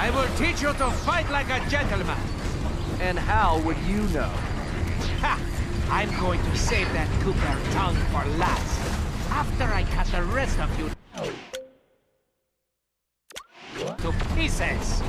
I will teach you to fight like a gentleman. And how would you know? Ha! I'm going to save that Cooper tongue for last. After I cut the rest of you to pieces.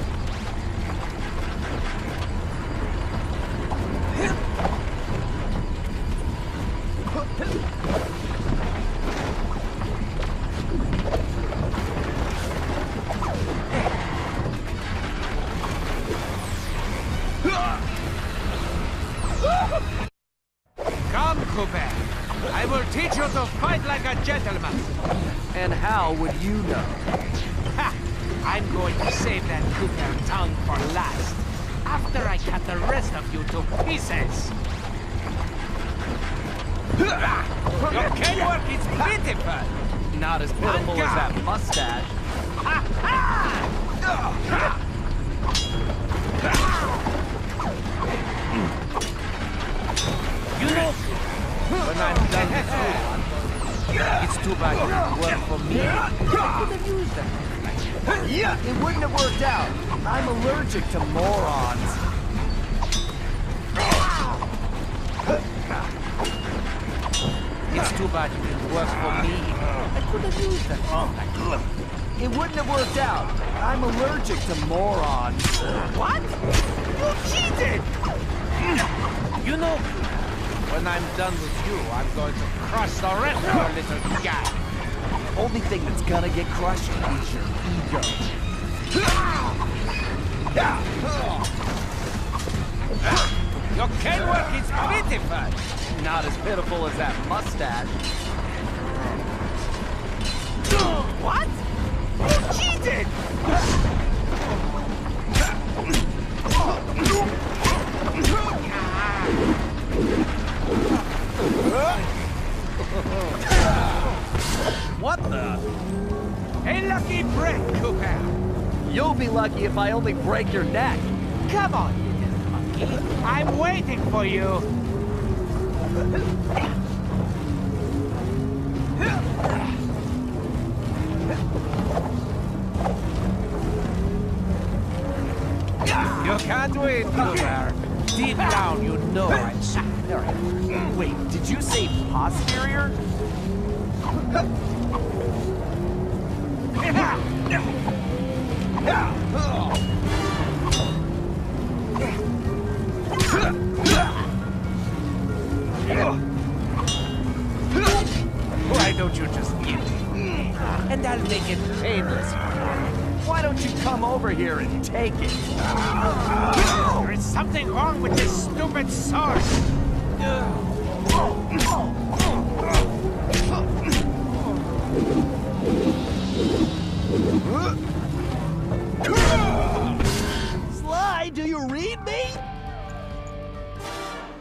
I will teach you to fight like a gentleman. And how would you know? Ha! I'm going to save that Cooper tongue for last. After I cut the rest of you to pieces. Your work is pitiful. Not as pitiful as that mustache. You too bad you didn't work for me. I could have used them. It wouldn't have worked out. I'm allergic to morons. It's too bad you didn't work for me. I could have used that. It wouldn't have worked out. I'm allergic to morons. What? You cheated! You know, when I'm done with you, I'm going to crush the rest of your little guy. Only thing that's gonna get crushed is your ego. Your cane work is pitiful. Not as pitiful as that mustache. What? What the? A lucky break, Cooper. You'll be lucky if I only break your neck. Come on, you little monkey. I'm waiting for you. You can't win, Cooper. Deep down, you know I'm superior. Wait, did you say posterior? Why don't you just give it? And I'll make it painless. Why don't you come over here and take it? There is something wrong with this stupid sword. Sly, do you read me?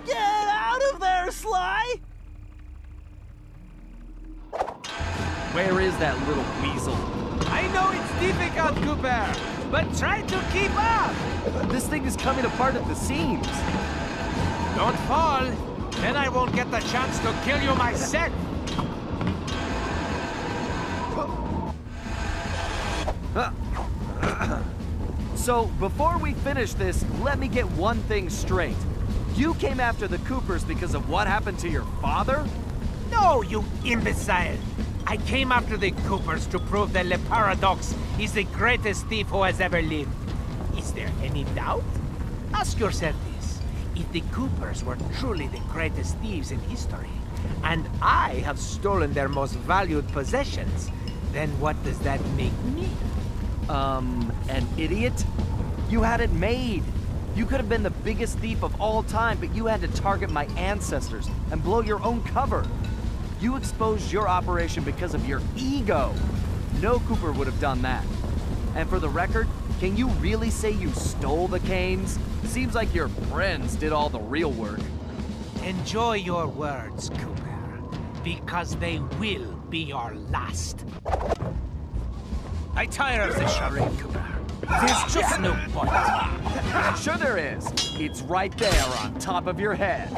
Get out of there, Sly! Where is that little weasel? I know it's difficult, Cooper, but try to keep up. This thing is coming apart at the seams. Don't fall, then I won't get the chance to kill you myself. So, before we finish this, let me get one thing straight. You came after the Coopers because of what happened to your father? No, you imbecile. I came after the Coopers to prove that Le Paradox is the greatest thief who has ever lived. Is there any doubt? Ask yourself this. If the Coopers were truly the greatest thieves in history, and I have stolen their most valued possessions, then what does that make me? Um, an idiot? You had it made. You could have been the biggest thief of all time, but you had to target my ancestors and blow your own cover. You exposed your operation because of your ego. No Cooper would have done that. And for the record, can you really say you stole the canes? Seems like your friends did all the real work. Enjoy your words, Cooper, because they will be your last. I tire of this charade. There's just no point. Sure there is. It's right there on top of your head.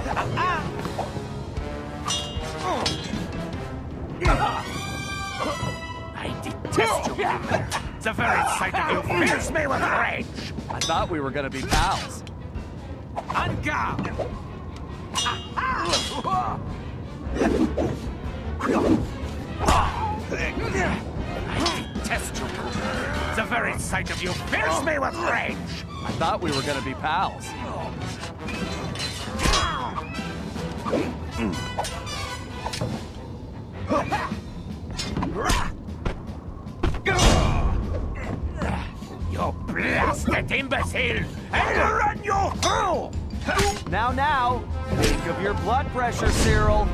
I detest you, Cooper. The very sight of you fills me with rage! I thought we were gonna be pals. On guard! Detest you, The very sight of you fills me with rage! I thought we were gonna be pals. You blasted imbecile! I'll run you through! Now, now, think of your blood pressure, Cyril.